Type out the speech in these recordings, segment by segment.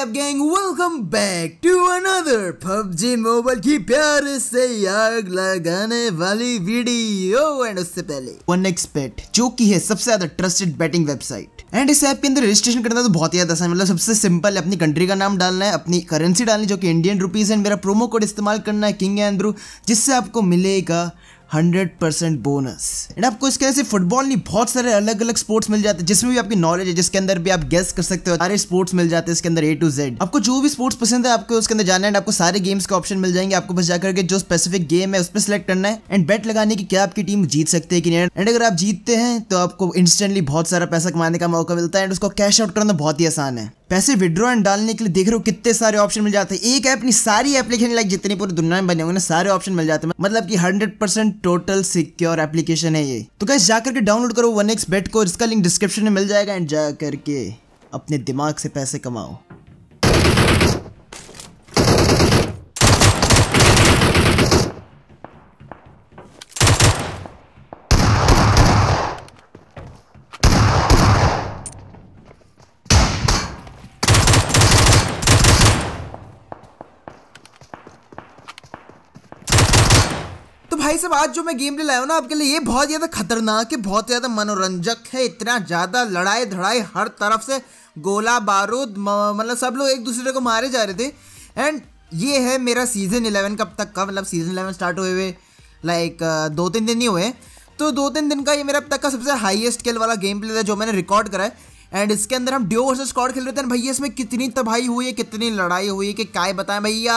Cap Gang? Welcome back to another PUBG Mobile की प्यार से आग लगाने वाली वीडियो एंड उससे पहले वन एक्सपेट जो कि है सबसे ज़्यादा ट्रस्टेड बैटिंग वेबसाइट एंड इस ऐप के अंदर रजिस्ट्रेशन करना तो बहुत ही आसान। मतलब सबसे सिंपल है, अपनी कंट्री का नाम डालना है, अपनी करेंसी डालनी, जो कि इंडियन रुपीज़ एंड मेरा प्रोमो कोड इस्तेमाल करना है किंग एंड्रू जिससे आपको मिलेगा हंड्रेड परसेंट बोनस। एंड आपको इसके अंदर फुटबॉल नहीं, बहुत सारे अलग अलग स्पोर्ट्स मिल जाते हैं, जिसमें भी आपकी नॉलेज है, जिसके अंदर भी आप गेस कर सकते हो, सारे स्पोर्ट्स मिल जाते हैं इसके अंदर ए टू जेड आपको जो भी स्पोर्ट्स पसंद है, आपको उसके अंदर जाना है आपको सारे गेम्स के ऑप्शन मिल जाएँगे। आपको बस जाकर के जो स्पेसिफिक गेम है, उस पर सिलेक्ट करना है एंड बेट लगाने की क्या आपकी टीम जीत सकती है कि नहीं। एंड अगर आप जीतते हैं तो आपको इंस्टेंटली बहुत सारा पैसा कमाने का मौका मिलता है एंड उसको कैश आउट करना बहुत ही आसान है। पैसे विड्रॉ एंड डालने के लिए देख रहे हो कितने सारे ऑप्शन मिल जाते हैं। एक ऐप नहीं, सारी एप्लीकेशन लाइक जितनी पूरी दुनिया में बने होंगे ना, सारे ऑप्शन मिल जाते हैं। मतलब कि 100% टोटल सिक्योर एप्लीकेशन है ये। तो कैसे जाकर के डाउनलोड करो वन एक्स बेट को, इसका लिंक डिस्क्रिप्शन में मिल जाएगा। एंड जा करके अपने दिमाग से पैसे कमाओ। तो साहब आज जो मैं गेम प्ले लाया हूँ ना आपके लिए। ये बहुत ज़्यादा खतरनाक है, बहुत ज़्यादा मनोरंजक है, इतना ज़्यादा लड़ाई धड़ाई हर तरफ़ से, गोला बारूद मतलब सब लोग एक दूसरे को मारे जा रहे थे। एंड ये है मेरा सीज़न इलेवन कब तक का मतलब सीज़न इलेवन स्टार्ट हुए हुए लाइक दो तीन दिन ही हुए तो दो तीन दिन का ये मेरा अब तक का सबसे हाईएस्ट स्केल वाला गेम प्ले था जो मैंने रिकॉर्ड करा है। एंड इसके अंदर हम ड्यो वर्सेस स्क्वाड खेल रहे थे भैया इसमें कितनी तबाही हुई है, कितनी लड़ाई हुई है, कि क्या बताएँ भैया।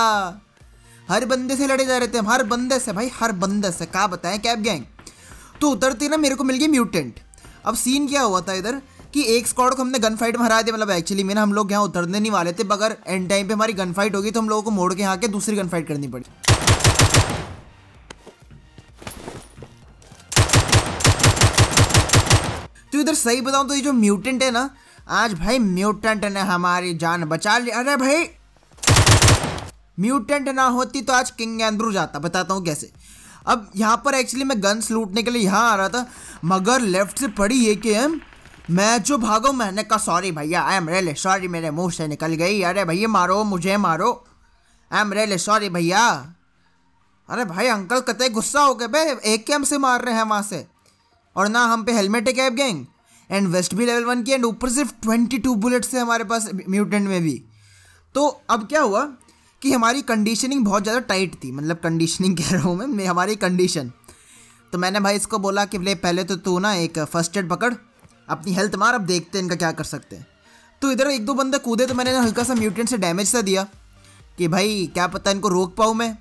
हर बंदे से लड़े जा रहे थे हम, हर बंदे से, भाई, हर बंदे से। क्या बताएँ कैब गैंग? तो उतरती ना, मेरे को मिल गई म्यूटेंट। अब सीन क्या हुआ था इधर? कि एक स्क्वाड को हमने गन फाइट में हरा दिया मतलब एक्चुअली में ना हम लोग यहाँ उतरने नहीं वाले थे, मगर एंड टाइम पे हमारी गन फाइट होगी तो हम लोगों को मोड़ के यहाँ के दूसरी गन फाइट करनी पड़ी। तो इधर सही बताऊँ तो ये जो म्यूटेंट है ना, आज भाई म्यूटेंट ने हमारी जान बचा ली। अरे भाई म्यूटेंट ना होती तो आज किंग एंड्रू जाता, बताता हूँ कैसे। अब यहाँ पर एक्चुअली मैं गन्स लूटने के लिए यहाँ आ रहा था, मगर लेफ़्ट से पड़ी है कि एम मैं जो भागो, मैंने कहा सॉरी भैया आई एम रियली सॉरी मेरे मुँह से निकल गई। अरे भैया, मारो, मुझे मारो। आई एम रियली सॉरी भैया। अरे भाई, अंकल, कतई गुस्सा हो गए भाई एक के हमसे मार रहे हैं वहाँ से। और ना हम पे हेलमेट है कैब गैंग एंड वेस्ट भी लेवल वन की एंड ऊपर सिर्फ़ ट्वेंटी टू बुलेट्स है हमारे पास म्यूटेंट में भी। तो अब क्या हुआ? कि हमारी कंडीशनिंग बहुत ज़्यादा टाइट थी। मतलब कंडीशनिंग कह रहा हूँ मैं मैं, हमारी कंडीशन तो मैंने भाई इसको बोला कि भले पहले तो तू ना एक फ़र्स्ट एड पकड़, अपनी हेल्थ मार, अब देखते हैं इनका क्या कर सकते हैं। तो इधर एक दो बंदे कूदे तो मैंने हल्का सा म्यूटेंट से डैमेज सा दिया कि भाई, क्या पता इनको रोक पाऊँ मैं।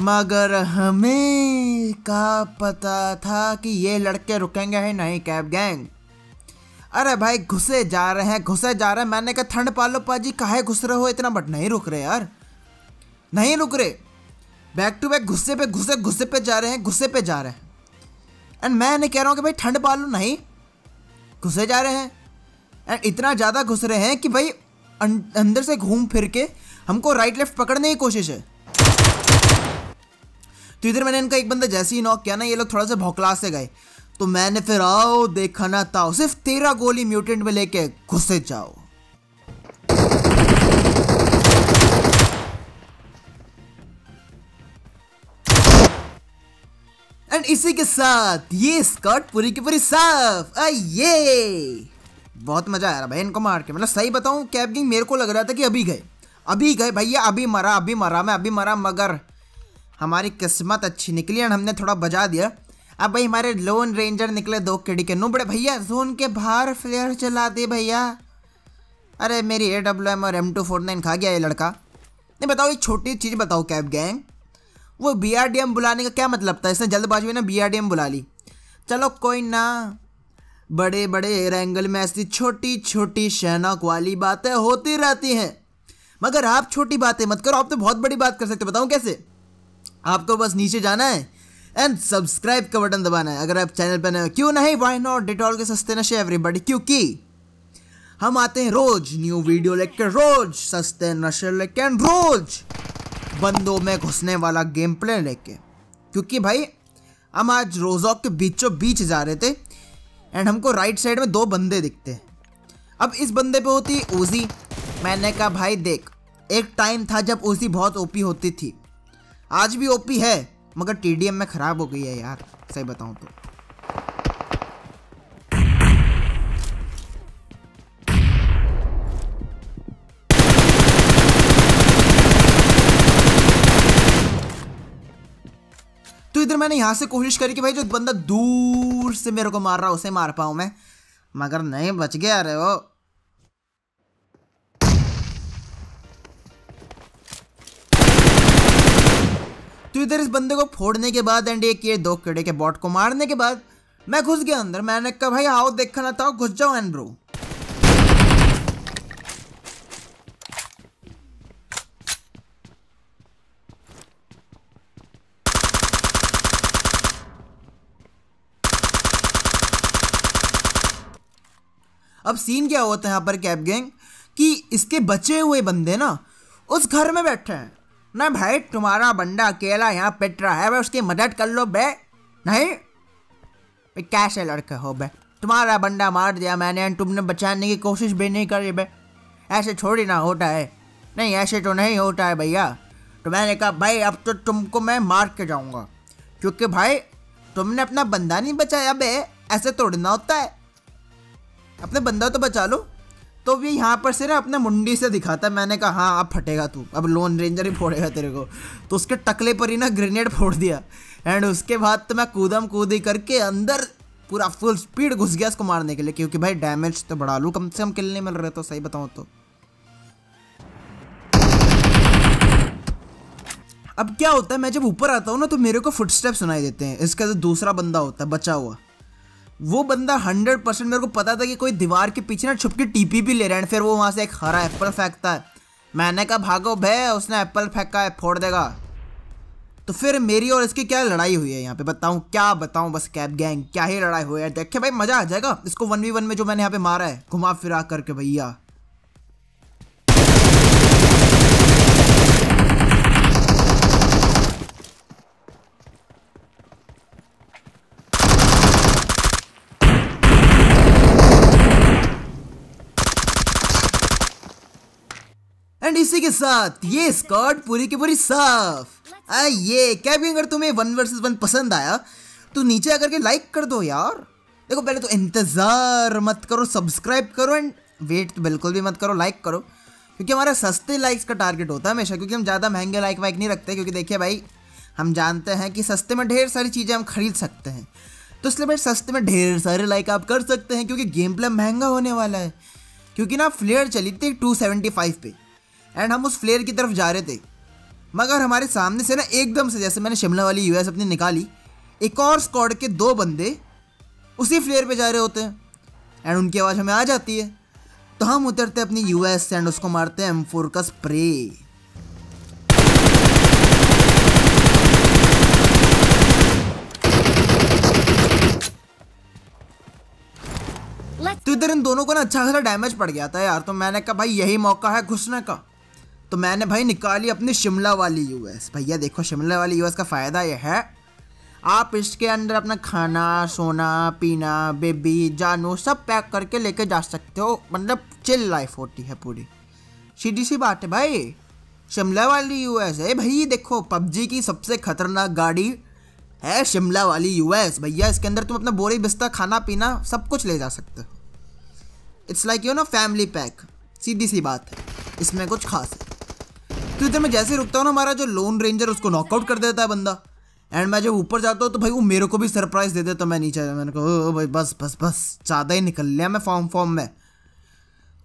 मगर हमें का पता था कि ये लड़के रुकेंगे ही नहीं कैब गैंग अरे भाई, घुसे जा रहे हैं, घुसे जा रहे हैं। मैंने कहा, ठंड पालो पाजी, काहे घुस रहे हो? इतना बट नहीं रुक रहे यार। नहीं रुक रहे। बैक टू बैक गुस्से पे, घुसे गुस्से पे जा रहे हैं गुस्से पे जा रहे हैं। एंड मैं नहीं कह रहा हूँ कि भाई, ठंड पालो नहीं। घुसे जा रहे हैं। एंड इतना ज़्यादा घुस रहे हैं कि भाई, अं- अंदर से घूम फिर के हमको राइट लेफ़्ट पकड़ने की कोशिश है। तो इधर मैंने इनका एक बंदा जैसे ही नॉक किया ना, ये लोग थोड़ा सा भौकला से गए। तो मैंने फिर आओ, देखा ना ताओ। सिर्फ़ तेरह गोली म्यूटेंट में लेके घुसे जाओ। एंड इसी के साथ ये स्कर्ट पूरी की पूरी साफ़। ये बहुत मज़ा आ आया भाई इनको मार के। मतलब सही बताऊँ, कैब किंग मेरे को लग रहा था कि अभी गए। अभी गए भैया, अभी मरा अभी मरा मैं, अभी मरा, मगर हमारी किस्मत अच्छी निकली और हमने थोड़ा बजा दिया। अब भाई हमारे लोन रेंजर निकले दो किडी के नो बड़े भैया जोन के बाहर फ्लेयर चला दे भैया। अरे मेरी ए डब्ल्यू एम और एम टू फोर नाइन खा गया ये लड़का। नहीं, बताओ, एक छोटी चीज़ बताओ कैब गैंग। वो बी आर डी एम बुलाने का क्या मतलब था? इसने जल्दबाजी में ना बी आर डी एम बुला ली। चलो, कोई ना। बड़े बड़े एयर एंगल में ऐसी छोटी छोटी शहनाक वाली बातें होती रहती हैं। मगर आप छोटी बातें मत करो, आप तो बहुत बड़ी बात कर सकते हो, बताऊँ कैसे? आपको बस नीचे जाना है एंड सब्सक्राइब का बटन दबाना है। अगर आप चैनल पर नए हो, क्यों नहीं? वाई नॉट डिटॉल के सस्ते नशे एवरीबॉडी क्योंकि हम आते हैं रोज न्यू वीडियो लेके रोज, सस्ते नशे लेके and रोज। बंदों में घुसने वाला गेम प्ले लेके। क्योंकि भाई, हम आज रोजॉक के बीचों बीच जा रहे थे एंड हमको राइट साइड में दो बंदे दिखते हैं। अब इस बंदे पे होती ओजी मैंने कहा, भाई देख, एक टाइम था जब उसी बहुत ओपी होती थी। आज भी ओपी है। मगर टीडीएम में खराब हो गई है यार, सही बताऊँ तो। तो इधर मैंने यहाँ से कोशिश करी कि भाई जो बंदा दूर से मेरे को मार रहा उसे मार पाऊँ मैं। मगर नहीं, बच गया अरे वो। तो इधर इस बंदे को फोड़ने के बाद एंड एक ये दो कीड़े के बॉट को मारने के बाद, मैं घुस गया अंदर। मैंने कहा, भाई, आओ देखना था, घुस जाओ एंड ब्रो अब सीन क्या होता है यहाँ पर कैब गैंग कि इसके बचे हुए बंदे ना, उस घर में बैठे हैं। ना भाई, तुम्हारा बंदा अकेला यहाँ पिट रहा है, भाई उसकी मदद कर लो, बे। नहीं? कैसे लड़के हो, बे? तुम्हारा बंदा मार दिया मैंने तुमने बचाने की कोशिश भी नहीं करी, बे। ऐसे छोड़ी ना होता है। नहीं, ऐसे तो नहीं होता है भैया। तो मैंने कहा, भाई, अब तो तुमको मैं मार के जाऊँगा। क्योंकि भाई, तुमने अपना बंदा नहीं बचाया, बे। ऐसे तोड़ना होता है। अपने बंदा तो बचा लो। तो भी यहाँ पर से ना अपने मुंडी से दिखाता मैंने कहा हाँ अब फटेगा तू। अब लोन रेंजर ही फोड़ेगा तेरे को। तो उसके टकले पर ही ना ग्रेनेड फोड़ दिया। एंड उसके बाद तो मैं कूदम कूदी करके अंदर पूरा फुल स्पीड घुस गया उसको मारने के लिए। क्योंकि भाई डैमेज तो बढ़ा लूँ। कम से कम किल नहीं मिल रहे तो सही बताऊँ तो। अब क्या होता है, मैं जब ऊपर आता हूँ ना तो मेरे को फुटस्टेप सुनाई देते हैं। इसका जो दूसरा बंदा होता है, बचा हुआ। वो बंदा हंड्रेड परसेंट मेरे को पता था कि कोई दीवार के पीछे ना छुप के टीपी भी ले रहे हैं फिर वो वहाँ से एक हरा एप्पल फेंकता है। मैंने कहा, भागो भय, उसने एप्पल फेंका है, फोड़ देगा। तो फिर मेरी और इसकी क्या लड़ाई हुई है यहाँ पे? बताऊँ, क्या बताऊँ? बस कैब गैंग, क्या ही लड़ाई हुई है? देखे भाई मज़ा आ जाएगा। इसको वन वी वन में जो मैंने यहाँ पे मारा है, घुमा फिरा करके भैया। एंड इसी के साथ। ये स्कॉट पूरी की पूरी साफ़। ये क्या भी अगर तुम्हें वन वर्सेस वन पसंद आया तो नीचे आकर के लाइक कर दो यार। देखो, पहले तो इंतज़ार मत करो सब्सक्राइब करो एंड वेट तो बिल्कुल भी मत करो लाइक करो। क्योंकि हमारा सस्ते लाइक्स का टारगेट होता है हमेशा, क्योंकि हम ज़्यादा महँगे लाइक वाइक नहीं रखते, क्योंकि देखिए भाई, हम जानते हैं कि सस्ते में ढेर सारी चीज़ें हम खरीद सकते हैं। तो इसलिए भाई सस्ते में ढेर सारे लाइक आप कर सकते हैं, क्योंकि गेम प्ले महँगा होने वाला है। क्योंकि ना फ्लेयर चली थी टू सेवेंटी फाइव पे। एंड हम उस फ्लेयर की तरफ़ जा रहे थे। मगर हमारे सामने से ना एकदम से जैसे मैंने शिमला वाली यूएस अपनी निकाली एक और स्क्वाड के दो बंदे उसी फ्लेयर पे जा रहे होते हैं। एंड उनकी आवाज़ हमें आ जाती है। तो हम उतरते अपनी यूएस एंड उसको मारते हैं एम फोर का स्प्रे तो इधर इन दोनों को ना अच्छा खासा डैमेज पड़ गया था यार। तो मैंने कहा भाई यही मौका है घुसने का। तो मैंने भाई निकाली अपनी शिमला वाली यूएस भैया देखो, शिमला वाली यूएस का फ़ायदा यह है, आप इसके अंदर अपना खाना, सोना, पीना बेबी जानू, सब पैक करके लेके जा सकते हो। मतलब चिल लाइफ होती है पूरी। सीधी सी बात है भाई, शिमला वाली यूएस है। भाई, देखो, पबजी की सबसे खतरनाक गाड़ी है शिमला वाली यूएस भैया, इसके अंदर तुम अपना बोरी बिस्तर खाना, पीना, सब कुछ ले जा सकते हो। It's like you know family pack सीधी सी बात है। इसमें कुछ खास है। तो इधर मैं जैसे रुकता हूँ ना, हमारा जो लोन रेंजर उसको नॉकआउट कर देता है बंदा। एंड मैं जब ऊपर जाता हूँ तो भाई वो मेरे को भी सरप्राइज़ दे देता मैं नीचे मैंने कहा भाई, बस बस बस, ज़्यादा ही निकल लिया मैं फॉर्म फॉर्म में।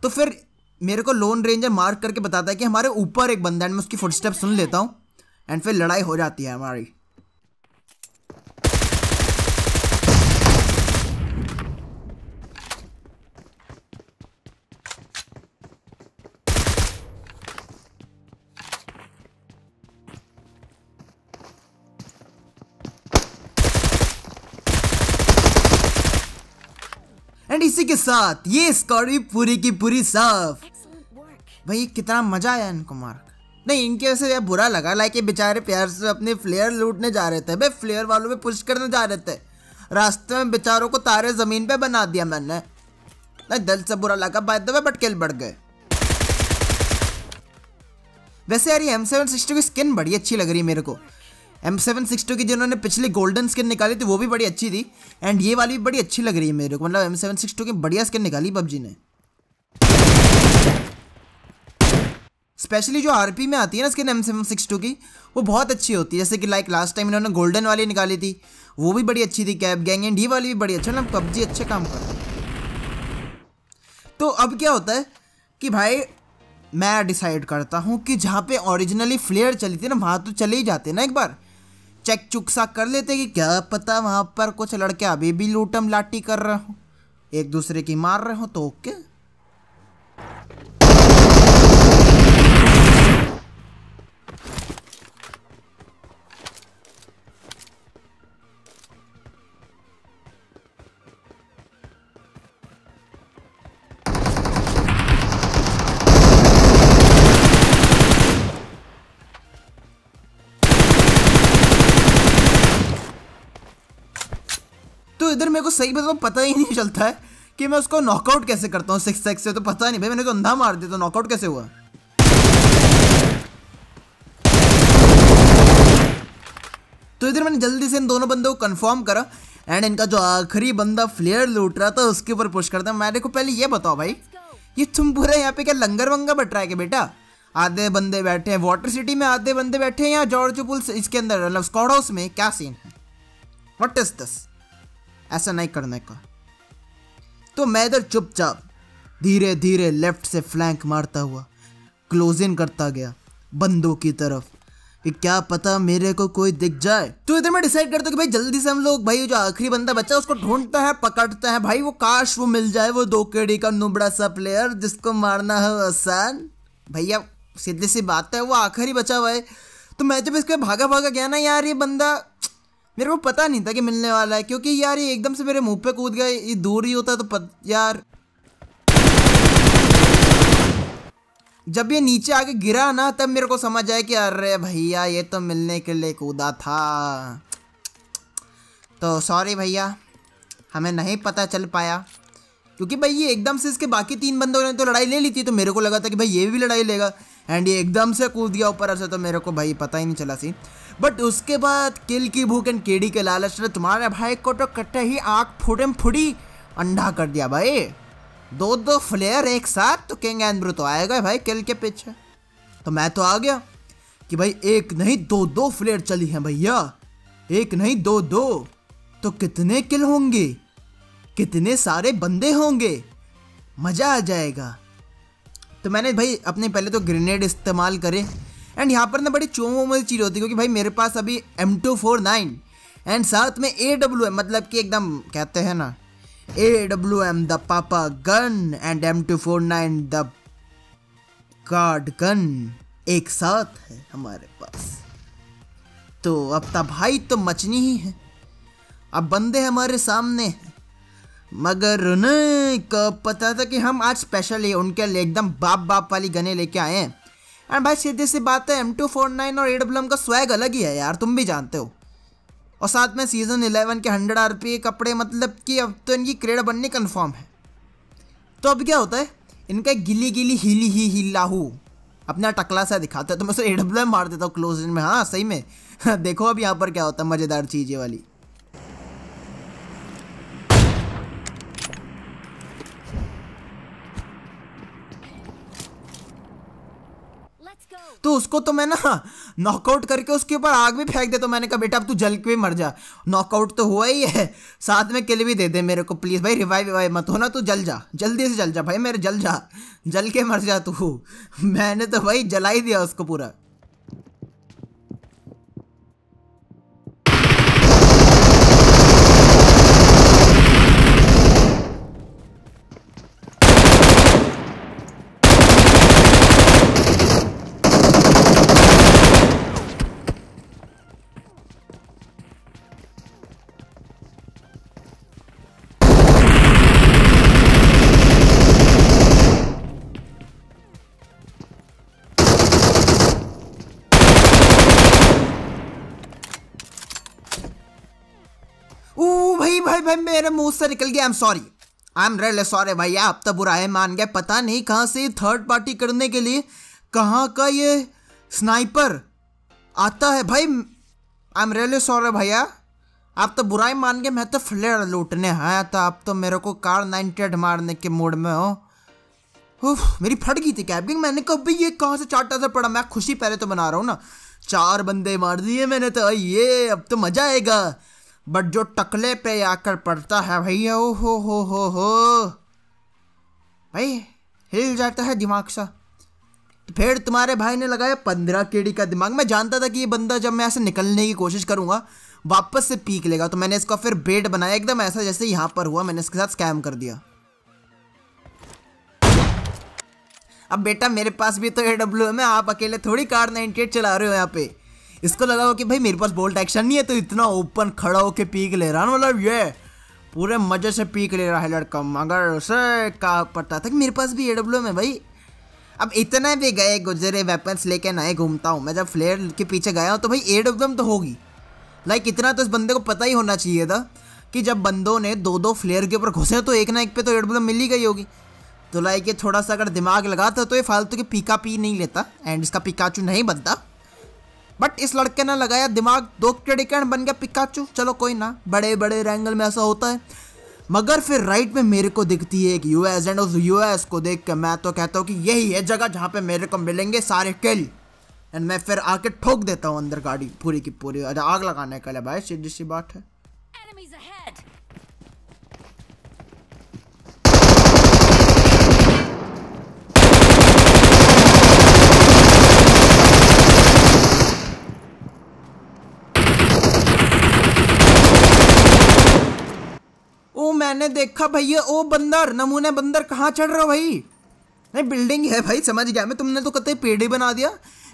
तो फिर मेरे को लोन रेंजर मार्क करके बताता है कि हमारे ऊपर एक बंदा एंड मैं उसकी फुटस्टेप सुन लेता हूँ एंड फिर लड़ाई हो जाती है हमारी। इसी के साथ, ये भी पूरी की पूरी साफ़। भाई, कितना मज़ा आया इनको मार। नहीं, इनके वैसे यार बुरा लगा। लाइक ये बेचारे प्यार से अपने फ्लेयर लूटने जा रहे थे। भाई फ्लेयर वालों पे पुश करने जा रहे थे। रास्ते में बेचारों को तारे ज़मीन पे बना दिया मैंने। नहीं, दिल से बुरा लगा बाय द बट किल बढ़ गए। वैसे यार, ये एम सेवन सिक्सटी की स्किन बड़ी अच्छी लग रही है मेरे को। एम सेवन सिक्सटी की जिन्होंने पिछली गोल्डन स्किन निकाली थी, वो भी बड़ी अच्छी थी। एंड ये वाली भी बड़ी अच्छी लग रही है मेरे को। मतलब एम सेवन सिक्सटी की बढ़िया स्किन निकाली पबजी ने। स्पेशली जो आरपी में आती है ना skin M seven six two की, वो बहुत अच्छी होती है। जैसे कि लाइक लास्ट टाइम इन्होंने गोल्डन वाली निकाली थी, वो भी बड़ी अच्छी थी। कैब गैंग एंड ये वाली भी बड़ी अच्छी मतलब पबजी अच्छे काम कर तो अब क्या होता है कि भाई, मैं डिसाइड करता हूँ कि जहाँ पे ओरिजिनली फ्लेयर चली थी ना, वहाँ तो चले ही जाते ना एक बार। चेक चुक सा कर लेते कि क्या पता वहाँ पर कुछ लड़के अभी भी लूटम लाटी कर रहे हो। एक दूसरे की मार रहे हो तो ओके। इधर मेरे को सही बताओ पता ही नहीं चलता है कि मैं उसको नॉकआउट कैसे करता हूँ सिक्स एक्स से तो पता नहीं। भाई, मैंने तो अंधा मार दिया तो नॉकआउट कैसे हुआ? तो इधर मैंने जल्दी से इन दोनों बंदों को कंफर्म करा एंड इनका जो आखिरी बंदा फ्लेयर लूट रहा था, उसके ऊपर पुश करता मैंने को पहले ये बताओ भाई, ये तुम पूरा यहाँ पे क्या लंगर वंगा बट रहा है बेटा? आधे बंदे बैठे हैं वाटर सिटी में आधे बंदे बैठे हैं या जॉर्ज पुल इसके अंदर मतलब स्कॉड हाउस में? क्या सीन है? वट इज़ दिस ऐसा नहीं करने का। तो मैं इधर चुपचाप, धीरे धीरे लेफ़्ट से फ्लैंक मारता हुआ क्लोज इन करता गया बंदों की तरफ़। कि क्या पता मेरे को कोई दिख जाए। तो इधर मैं डिसाइड करता हूँ कि भाई जल्दी से हम लोग, भाई जो आखिरी बंदा बच्चा उसको ढूंढता है, पकड़ता है। भाई वो काश वो मिल जाए, वो दो केडी का नुबड़ा सा प्लेयर जिसको मारना है आसान। भैया, सीधी सी बात है, वो आखिरी बचा हुआ है। तो मैं जब इसके भागा भागा गया ना यार ये बंदा मेरे को पता नहीं था कि मिलने वाला है क्योंकि यार ये एकदम से मेरे मुँह पे कूद गया ये दूर ही होता तो पत, यार। जब ये नीचे आके गिरा ना तब मेरे को समझ आया कि अरे भैया ये तो मिलने के लिए कूदा था। तो सॉरी भैया हमें नहीं पता चल पाया। क्योंकि भाई ये एकदम से इसके बाकी तीन बंदों ने तो लड़ाई ले ली थी तो मेरे को लगा था कि भाई ये भी लड़ाई लेगा। एंड ये एकदम से कूद गया ऊपर ऐसे तो मेरे को भाई पता ही नहीं चला सी बट उसके बाद किल की भूख एंड केडी के लालच ने तुम्हारे भाई को तो कट्टे ही आँख फूटे फुड़ी अंडा कर दिया भाई. दो दो फ्लेयर एक साथ तो किंग एंड्रू तो आएगा भाई किल के पीछे. तो मैं तो आ गया कि भाई एक नहीं, दो दो फ्लेयर चली हैं भैया. एक नहीं, दो दो. तो कितने किल होंगे? कितने सारे बंदे होंगे? मज़ा आ जाएगा. तो मैंने भाई अपने पहले तो ग्रेनेड इस्तेमाल करे। एंड यहाँ पर ना बड़ी चोमो वाली चीज़ होती है, क्योंकि भाई मेरे पास अभी M two four nine and साथ में ए डब्ल्यू एम मतलब कि एकदम कहते हैं ना A W M the papa gun and M two four nine the card gun एक साथ है हमारे पास। तो अब तब भाई तो मचनी ही है। अब बंदे हमारे सामने हैं। मगर नहीं कब पता था कि हम आज स्पेशल है, उनके लिए एकदम बाप बाप वाली गने लेके आए हैं। एंड भाई, सीधी सी बात है एम टू फोर नाइन और ए डब्ल्यू का स्वैग अलग ही है यार, तुम भी जानते हो। और साथ में सीज़न इलेवन के हंड्रेड आर पी कपड़े मतलब कि अब तो इनकी क्रेड बननी कन्फर्म है। तो अब क्या होता है, इनका गिली गिली हिली ही हिलाहू अपना टकला सा दिखाता है। तो मैं उसे ए डब्ल्यू मार देता हूँ क्लोज इन में। हाँ सही में। देखो अब यहाँ पर क्या होता है, मज़ेदार चीज़ें वाली। तो उसको तो मैं ना नॉकआउट करके उसके ऊपर आग भी फेंक दे तो मैंने कहा, बेटा, अब तू जल के भी मर जा। नॉकआउट तो हुआ ही है। साथ में किल भी दे दे मेरे को प्लीज़ भाई रिवाइव रिवाइव मत हो ना तू जल जा। जल्दी से जल जा। भाई, मेरे जल जा। जल के मर जा तू। मैंने तो भाई जला ही दिया उसको पूरा। भाई मेरे मुँह से निकल गया I am sorry I am really sorry भैया आप तो बुरा है मान गए पता नहीं कहाँ से थर्ड पार्टी करने के लिए कहाँ का ये स्नाइपर आता है भाई। आई एम रियली सॉरी भैया। आप तो बुराई मान के मैं तो फ्लेयर लूटने आया था। आप तो मेरे को कार नाइनटेड मारने के मूड में हो। उफ, मेरी फट गई थी कैब मैंने कहा भाई ये कहाँ से चार्टा से पड़ा? मैं खुशी पहले तो बना रहा हूँ ना। चार बंदे मार दिए मैंने तो ये अब तो मज़ा आएगा। बट जो टकले पे आकर पड़ता है भैया ओ हो हो हो। हो भाई, हिल जाता है दिमाग सा। तो फिर तुम्हारे भाई ने लगाया पंद्रह केड़ी का दिमाग। मैं जानता था कि ये बंदा जब मैं ऐसे निकलने की कोशिश करूँगा, वापस से पीक लेगा। तो मैंने इसका फिर बेड बनाया, एकदम ऐसा जैसे यहाँ पर हुआ। मैंने इसके साथ स्कैम कर दिया। अब बेटा मेरे पास भी तो ए डब्ल्यू है। आप अकेले थोड़ी कार नाइनटी चला रहे हो यहाँ पे। इसको लगा हो कि भाई मेरे पास बोल्ट एक्शन नहीं है तो इतना ओपन खड़ा होके पीक ले रहा मतलब ये पूरे मज़े से पीक ले रहा है लड़का। मगर उसे का पता था कि मेरे पास भी ए डब्ल्यू है भाई। अब इतना भी गए, गुजरे वेपन्स लेके नए घूमता हूँ मैं। जब फ्लेयर के पीछे गया हूँ तो भाई ए डब्ल्यू तो होगी। लाइक इतना तो इस बंदे को पता ही होना चाहिए था कि जब बंदों ने दो दो फ्लेयर के ऊपर घुसे तो एक ना एक पे तो ए डब्ल्यू मिल ही गई होगी। तो लाइक ये थोड़ा सा अगर दिमाग लगाता तो ये फालतू के पीका पी नहीं लेता। एंड इसका पिकाचू नहीं बनता। बट इस लड़के ने लगाया दिमाग, दो क्रेडिकेंट बन गया पिकाचू चलो कोई ना बड़े बड़े रैंगल में ऐसा होता है। मगर फिर राइट में मेरे को दिखती है एक यूएस एंड उस यूएस को देख के मैं तो कहता हूँ कि यही है जगह जहाँ पे मेरे को मिलेंगे सारे किल एंड मैं फिर आके ठोक देता हूँ अंदर गाड़ी पूरी की पूरी। आग लगाने के लिए भाई, सीधी सी बात है ओ मैंने देखा भैया ओ बंदर, नमूने बंदर, कहाँ चढ़ रहा भाई? नहीं बिल्डिंग है भाई, समझ गया मैं, तुमने तो कतई पेड़ बना दिया।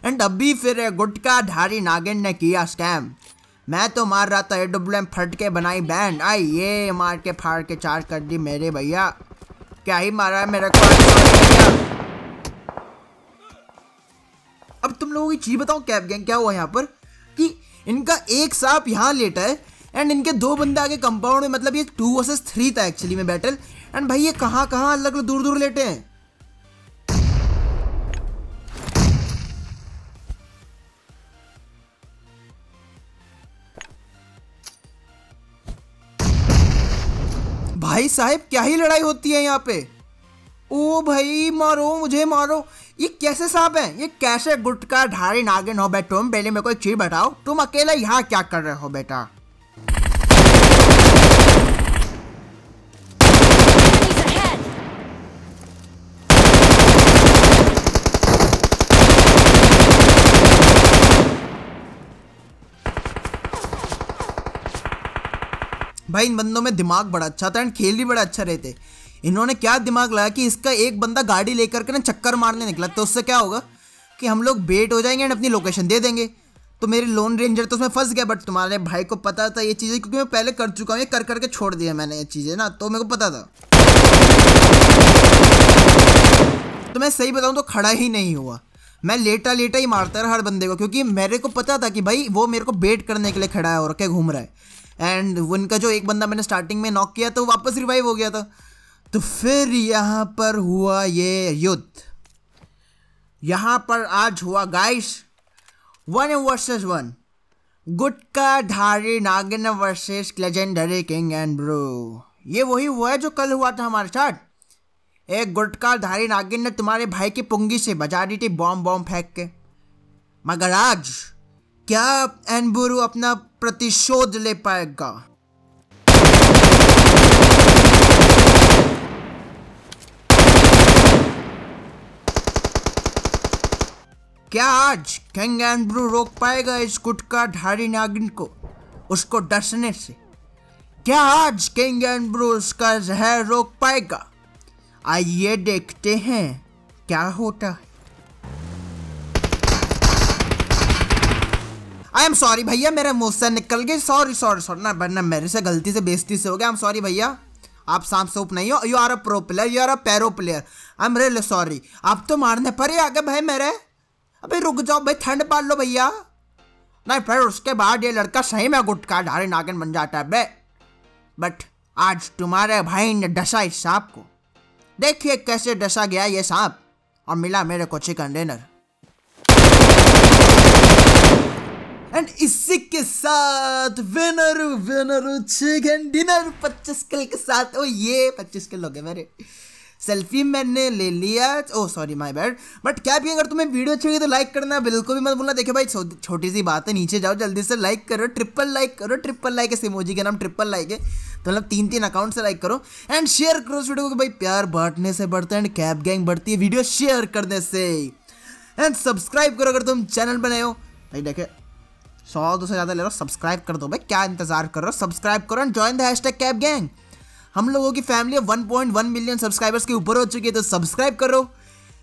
एंड अभी फिर गुटका ढारी नागिन ने किया स्कैम मैं तो मार रहा था ए डब्ल्यू एम फट के बनाई बैंड आई ये मार के फाड़ के चार कर दी मेरे भैया। क्या ही मारा है मेरे अब तुम लोगों की चीज़ बताओ कैब गैंग क्या हुआ यहाँ पर? कि इनका एक सांप यहाँ लेटा है एंड इनके दो बंदे आगे कंपाउंड में मतलब ये टू वर्सेस थ्री था एक्चुअली में बैटल एंड भाई ये कहाँ कहाँ अलग अलग दूर दूर लेटे हैं? भाई साहब, क्या ही लड़ाई होती है यहाँ पे? ओ भाई, मारो, मुझे मारो। ये कैसे सांप है? ये कैसे गुटका, ढारी नागिन हो बैठो। पहले मेरे को एक चीज़ बताओ। तुम अकेला यहाँ क्या कर रहे हो बेटा? भाई, इन बंदों में दिमाग बड़ा अच्छा था एंड खेल भी बड़ा अच्छा रहते इन्होंने क्या दिमाग लगाया कि इसका एक बंदा गाड़ी लेकर के ना चक्कर मारने निकला तो उससे क्या होगा कि हम लोग बेट हो जाएँगे एंड अपनी लोकेशन दे देंगे। तो मेरे लोन रेंजर तो उसमें फंस गया बट तुम्हारे भाई को पता था ये चीज़ें, क्योंकि मैं पहले कर चुका हूँ, ये कर, करके छोड़ दिया मैंने ये चीज़ें ना तो मेरे को पता था। तो मैं सही बताऊँ तो खड़ा ही नहीं हुआ। मैं लेटा लेटा ही मारता रहा हर बंदे को, क्योंकि मेरे को पता था कि भाई, वो मेरे को बेट करने के लिए खड़ा है और क्या घूम रहा है। एंड उनका जो एक बंदा मैंने स्टार्टिंग में नॉक किया तो वापस रिवाइव हो गया था। तो फिर यहाँ पर हुआ ये युद्ध। यहाँ पर आज हुआ गाइस वन वर्सेस वन गुटका धारी नागिन versus legendary king and bro ये वही हुआ है जो कल हुआ था हमारे साथ। एक गुटका धारी नागिन ने तुम्हारे भाई की पुंगी से बजा दी थी बॉम्ब बॉम्ब फेंक के। मगर आज क्या एनबुरु अपना प्रतिशोध ले पाएगा। क्या आज किंग एंड्रू रोक पाएगा इस गुटका ढारी नागिन को, उसको डसने से? क्या आज किंग एंड्रू उसका जहर रोक पाएगा? आइए देखते हैं, क्या होता है। आई एम सॉरी भैया, मेरे मुँह से निकल गई। सॉरी सॉरी सॉरी ना ना, मेरे से गलती से बेइज्जती से हो गया। आई एम सॉरी भैया। आप सांप सोप नहीं हो। You are a pro player you are a parrot player I am really sorry आप तो मारने पर ही आ गए भाई मेरे। अबे, रुक जाओ भाई, ठंड पाल लो भैया। नहीं फिर उसके बाद ये लड़का सही में गुटका ढारे नागिन बन जाता है, बे। बट आज तुम्हारे भाई ने डसा इस सांप को। देखिए कैसे डसा गया ये सांप। और मिला मेरे को चिकन डिनर एंड इसी के साथ विनर विनर चिकन डिनर पच्चीस किल के साथ। ओ ये पच्चीस किल हो गए मेरे। सेल्फी मैंने ले लिया। Oh sorry my bad but क्या भी अगर तुम्हें वीडियो अच्छी लगी तो लाइक करना, बिल्कुल भी मत बोलना देखिए भाई छोटी सी बात है, नीचे जाओ, जल्दी से लाइक करो ट्रिपल लाइक करो ट्रिपल लाइक है सिमोजी के नाम ट्रिपल लाइक है। तो मतलब तीन तीन अकाउंट से लाइक करो। एंड शेयर करो उस वीडियो को, भाई, प्यार बांटने से बढ़ता है एंड कैब गैंग बढ़ती है वीडियो शेयर करने से। एंड सब्सक्राइब करो अगर तुम चैनल बनाए हो। भाई, देखे सौ दो सौ ज़्यादा ले रहा हूँ सब्सक्राइब कर दो भाई, क्या इंतज़ार कर रहे हो? सब्सक्राइब करो and join the hashtag cab gang हम लोगों की फैमिली 1.1 मिलियन सब्सक्राइबर्स के ऊपर हो चुकी है तो सब्सक्राइब करो।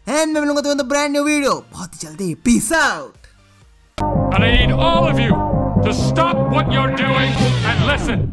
एंड मैं मिलूँगा तुम्हें तो ब्रांड न्यू वीडियो बहुत ही जल्दी peace out I need all of you to stop what you're doing and listen.